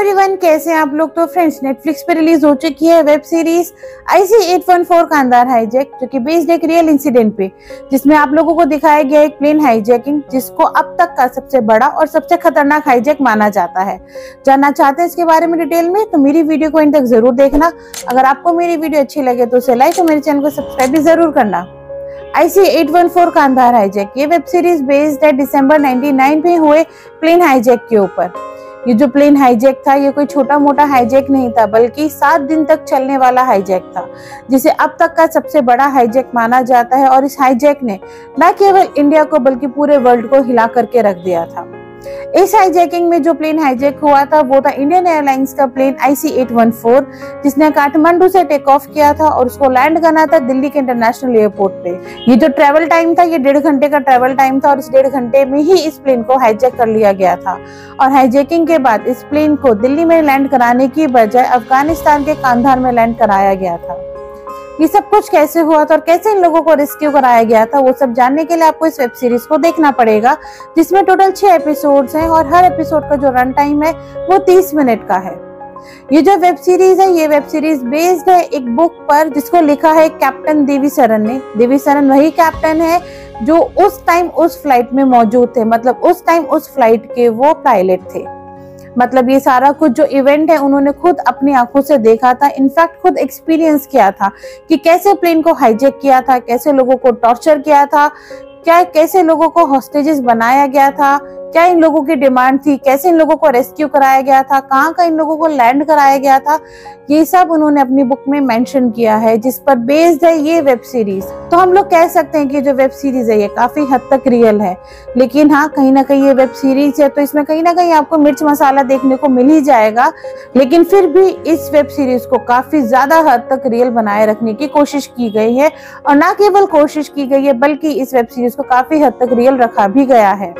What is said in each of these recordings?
Everyone कैसे हैं आप लोग? तो फ्रेंड्स नेटफ्लिक्स पे रिलीज़ हो चुकी है web series IC 814 Kandahar hijack जो कि बेस्ड एक रियल इंसिडेंट पे, जिसमें आप लोगों को दिखाया गया एक प्लेन हाईजैकिंग जिसको अब तक का सबसे बड़ा और सबसे खतरनाक हाईजैक माना जाता है। जानना चाहते हैं इसके बारे में डिटेल में तो मेरी वीडियो को इन तक ज़रूर देखना। अगर आपको मेरी वीडियो अच्छी लगे तो उसे लाइक और मेरे चैनल को सब्सक्राइब भी ज़रूर करना। आईसी 814 कांधार हाईजैक ये वेब सीरीज़ बेस्ड है दिसंबर 99 में हुए प्लेन हाईजैक के ऊपर। ये जो प्लेन हाईजैक था, ये कोई छोटा मोटा हाईजैक नहीं था, बल्कि सात दिन तक चलने वाला हाईजैक था, जिसे अब तक का सबसे बड़ा हाईजैक माना जाता है। और इस हाईजैक ने न केवल इंडिया को, बल्कि पूरे वर्ल्ड को हिला करके रख दिया था। इस हाईजैकिंग में जो प्लेन हाईजैक हुआ था, वो था इंडियन एयरलाइंस का प्लेन आईसी 814 जिसने काठमांडू से टेक ऑफ़ किया था और उसको लैंड करना था दिल्ली के इंटरनेशनल एयरपोर्ट पे। ये जो ट्रेवल टाइम था, ये डेढ़ घंटे का ट्रेवल टाइम था और इस डेढ़ घंटे में ही इस प्लेन को हाईजैक कर लिया गया था। और हाईजैकिंग के बाद इस प्लेन को दिल्ली में लैंड कराने की बजाय अफ़गानिस्तान के कांधार में लैंड कराया गया था। ये सब कुछ कैसे हुआ था और कैसे इन लोगों को रेस्क्यू कराया गया था, वो सब जानने के लिए आपको इस वेब सीरीज़ को देखना पड़ेगा, जिसमें टोटल छह एपिसोड्स हैं और हर एपिसोड का जो रन टाइम है, वो तीस मिनट का है। ये जो वेब सीरीज़ है, ये वेब सीरीज़ बेस्ड है एक बुक पर, जिसको लिखा है कैप्टन देवी सरन ने। देवी सरन वही कैप्टन है, जो उस टाइम उस फ़्लाइट में मौजूद थे मतलब उस टाइम उस फ़्लाइट के वो पायलट थे। मतलब ये सारा कुछ जो इवेंट है, उन्होंने खुद अपनी आँखों से देखा था। इनफैक्ट खुद एक्सपीरियंस किया था कि कैसे प्लेन को हाईजेक किया था, कैसे लोगों को टॉर्चर किया था, क्या, कैसे लोगों को हॉस्टेजेस बनाया गया था। क्या इन लोगों की डिमांड थी? कैसे इन लोगों को रेस्क्यू कराया गया था? कहाँ का इन लोगों को लैंड कराया गया था? ये सब उन्होंने अपनी बुक में मेंशन किया है, जिस पर बेस्ड है ये वेब सीरीज़ तो हम लोग कह सकते हैं कि जो वेब सीरीज़ है, ये काफ़ी हद तक रियल है। लेकिन हाँ कहीं ना कहीं ये वेब सीरीज़ है तो इसमें कहीं ना कहीं आपको मिर्च मसाला देखने को मिल ही जाएगा। लेकिन फिर भी इस वेब सीरीज़ को काफ़ी ज़्यादा हद तक रियल बनाए रखने की कोशिश की गई है। और न केवल कोशिश की गई है, बल्कि इस वेब सीरीज़ को काफ़ी हद तक रियल रखा भी गया है।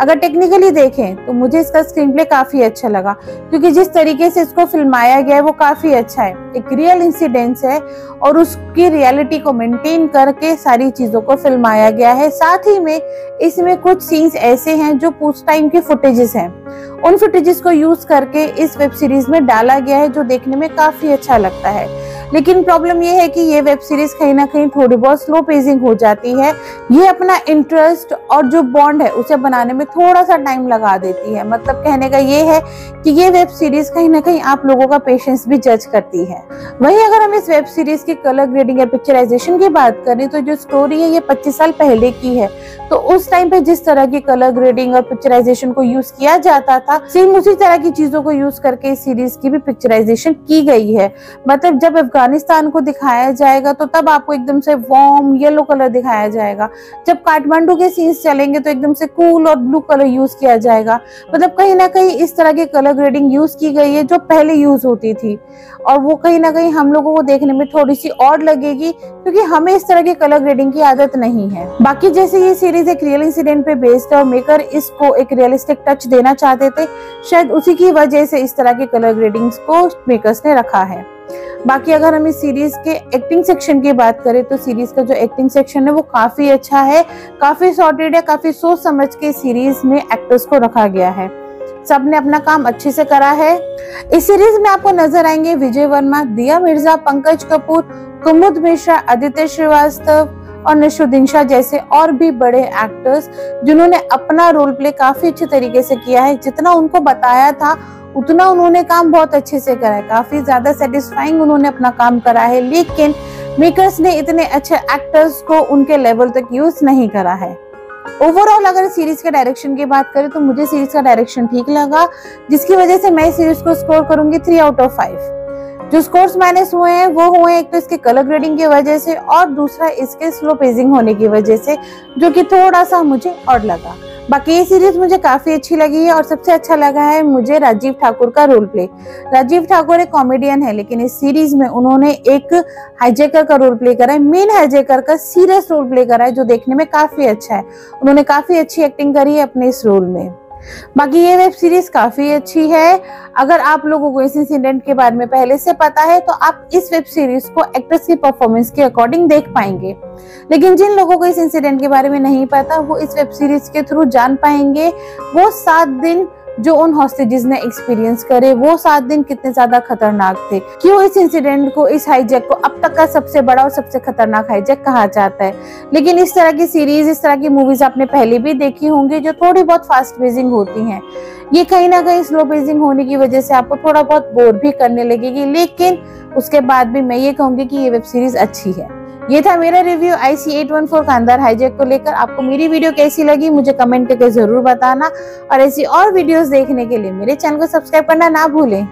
अगर टेक्निकली देखें तो मुझे इसका स्क्रीन प्ले काफ़ी अच्छा लगा। क्योंकि जिस तरीके से इसको फिल्माया गया है, वो काफ़ी अच्छा है। एक रियल इंसिडेंस है और उसकी रियलिटी को मेंटेन करके सारी चीज़ों को फिल्माया गया है। साथ ही में इसमें कुछ सीन्स ऐसे हैं जो उस टाइम के फुटेजेस हैं। उन फुटेजेस को यूज़ करके इस वेब सीरीज़ में डाला गया है, जो देखने में काफ़ी अच्छा लगता है। लेकिन प्रॉब्लम ये है कि ये वेब सीरीज़ कहीं ना कहीं थोड़ी बहुत स्लो पेजिंग हो जाती है। ये अपना इंटरेस्ट और जो बॉन्ड है, उसे बनाने में थोड़ा सा टाइम लगा देती है। मतलब कहने का ये है कि ये वेब सीरीज़ कहीं ना कहीं आप लोगों का पेशेंस भी जज करती है। वही अगर हम इस वेब सीरीज़ की कलर ग्रेडिंग या पिक्चराइजेशन की बात करें तो जो स्टोरी है, ये पच्चीस साल पहले की है। तो उस टाइम पे जिस तरह की कलर ग्रेडिंग और पिक्चराइजेशन को यूज़ किया जाता था सेम उसी तरह की चीज़ों को यूज़ करके इस सीरीज़ की भी पिक्चराइजेशन की गई है। मतलब जब अफ़गानिस्तान को दिखाया जाएगा तो तब आपको एकदम से वॉर्म येलो कलर दिखाया जाएगा। जब काठमांडू के सीन्स चलेंगे तो एकदम से कूल और ब्लू कलर यूज़ किया जाएगा। मतलब कहीं ना कहीं इस तरह की कलर ग्रेडिंग यूज़ की गई है, जो पहले यूज़ होती थी। और वो कहीं ना कहीं हम लोगों को देखने में थोड़ी सी और लगेगी, क्योंकि हमें इस तरह की कलर ग्रेडिंग की आदत नहीं है। बाकी जैसे ये सीरीज़ एक रियल इंसिडेंट पे बेस्ड है, और मेकर इसको एक रियलिस्टिक टच देना चाहते थे, शायद उसी की वजह से इस तरह के कलर ग्रेडिंग्स को मेकर्स ने रखा है। बाकी अगर हम इस सीरीज़ के एक्टिंग सेक्शन की बात करें तो सीरीज़ का जो एक्टिंग सेक्शन है, वो काफ़ी अच्छा है। काफ़ी सॉर्टेड है, काफ़ी सोच समझ के सीरीज़ में एक्टर्स को रखा गया है। सबने अपना काम अच्छे से करा है। इस सीरीज़ में आपको नज़र आएँगे विजय वर्मा, दिया मिर्ज़ा, पंकज कपूर, कुमुद मिश्रा, आदित्य श्रीवास्तव और नशुद्दीन शाह जैसे और भी बड़े एक्टर्स जिन्होंने अपना रोल प्ले काफ़ी अच्छे तरीके से किया है। जितना उनको बताया था उतना उन्होंने काम बहुत अच्छे से करा है। काफ़ी ज़्यादा सेटिस्फाइंग उन्होंने अपना काम करा है, लेकिन मेकर्स ने इतने अच्छे एक्टर्स को उनके लेवल तक यूज़ नहीं करा है। ओवरऑल अगर सीरीज़ के डायरेक्शन की बात करें तो मुझे सीरीज़ का डायरेक्शन ठीक लगा, जिसकी वजह से मैं सीरीज़ को स्कोर करूँगी थ्री आउट ऑफ़ फाइव जो स्कोर्स माइनस हुए हैं, वो हुए एक तो इसके कलर ग्रेडिंग की वजह से और दूसरा इसके स्लो पेजिंग होने की वजह से, जो कि थोड़ा सा मुझे और लगा। बाकी ये सीरीज़ मुझे काफ़ी अच्छी लगी है और सबसे अच्छा लगा है मुझे राजीव ठाकुर का रोल प्ले राजीव ठाकुर एक कॉमेडियन है, लेकिन इस सीरीज़ में उन्होंने एक हाईजेकर का रोल प्ले करा है मेन हाईजेकर का सीरियस रोल प्ले करा है, जो देखने में काफ़ी अच्छा है। उन्होंने काफ़ी अच्छी एक्टिंग करी है अपने इस रोल में। बाकी ये वेब सीरीज़ काफ़ी अच्छी है। अगर आप लोगों को इस इंसिडेंट के बारे में पहले से पता है तो आप इस वेब सीरीज़ को एक्ट्रेस की परफॉर्मेंस के अकॉर्डिंग देख पाएँगे। लेकिन जिन लोगों को इस इंसिडेंट के बारे में नहीं पता, वो इस वेब सीरीज़ के थ्रू जान पाएँगे। वो सात दिन जो उन हॉस्टेजेस ने एक्सपीरियंस करे, वो सात दिन कितने ज़्यादा खतरनाक थे? क्यों इस इंसिडेंट को, इस हाईजैक को अब तक का सबसे बड़ा और सबसे खतरनाक हाईजैक कहा जाता है? लेकिन इस तरह की सीरीज़ इस तरह की मूवीज़ आपने पहले भी देखी होंगी जो थोड़ी बहुत फास्ट पेजिंग होती हैं। ये कहीं ना कहीं स्लो पेजिंग होने की वजह से आपको थोड़ा बहुत बोर भी करने लगेगी, लेकिन उसके बाद भी मैं ये कहूँगी कि ये वेब सीरीज़ अच्छी है। ये था मेरा review I C eight one four Kandahar hijack को लेकर। आपको मेरी वीडियो कैसी लगी, मुझे कमेंट करके ज़रूर बताना। और ऐसी और वीडियोस देखने के लिए मेरे चैनल को सब्सक्राइब करना ना भूलें।